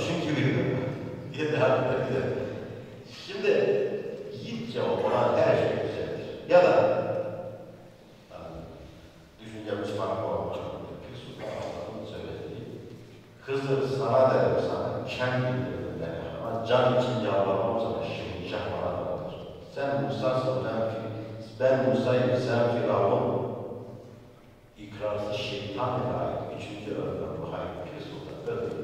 düşün ki bilmiyorum. diye devam edebilir. Şimdi yiğit cevap olan her şey güzeldir. Ya da yani, düşüncemiz farklı olmuş. Bir şey sultanın söylediği Kızdır sana derim sana, kendim derim. Ama can için yalvarmam sana şimdi şahmalar Sen Musa'sın ben ki, ben Musa'yım sen Firavun. İkrarsız şeytan ile ait üçüncü öğretim bu hayır. Bir sultan öldürür.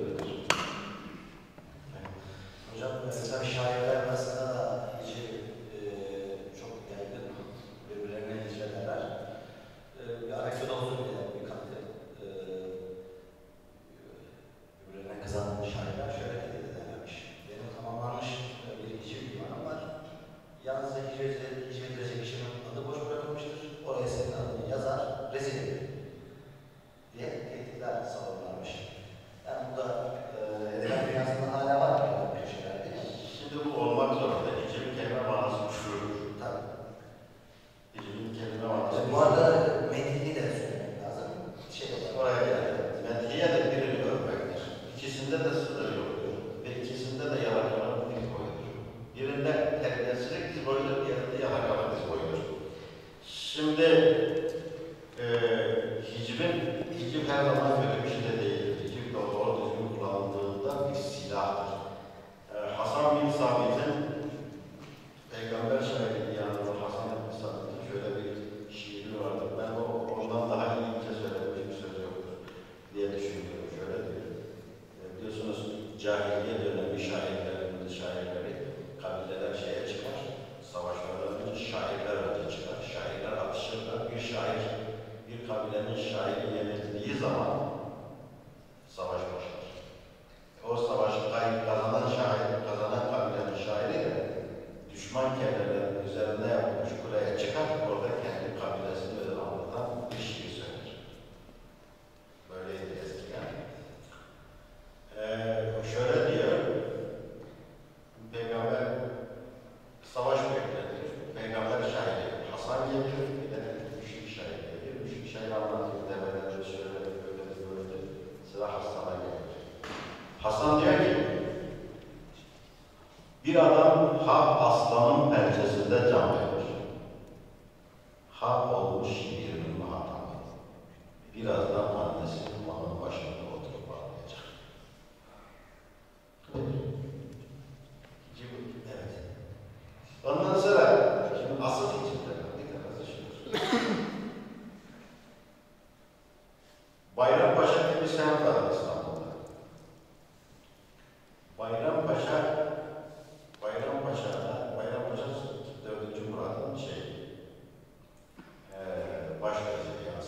Deniz şairi yenildiği zaman Bir adam ha aslanın pençesinde can verir. Ha olmuş birinin matamı. Birazdan annesinin malı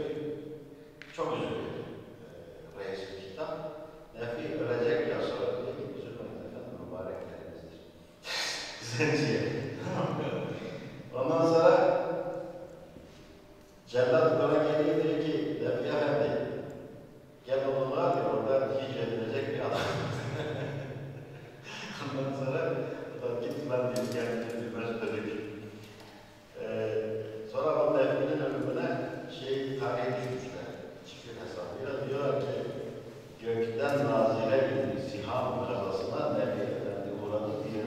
Ee, çok özür dilerim ee, e, reislikten. Nefi ölecek ya sonra değil, üzülmeyin efendim mübareklerimizdir. Zenciye şey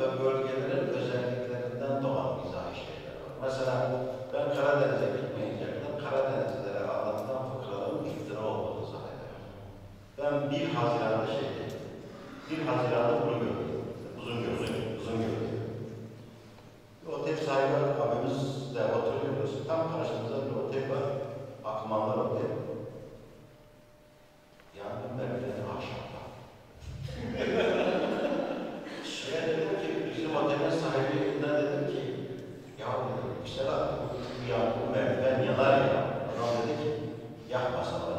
ve bölgelerin özelliklerinden doğan mizahi şeyler var. Mesela bu, ben Karadeniz'e gitmeyecektim. Karadenizlere ağlatılan fıkraların iftira olduğunu zannediyorum. Ben 1 Haziran'da şey dedim. 1 Haziran'da পাশাপাশি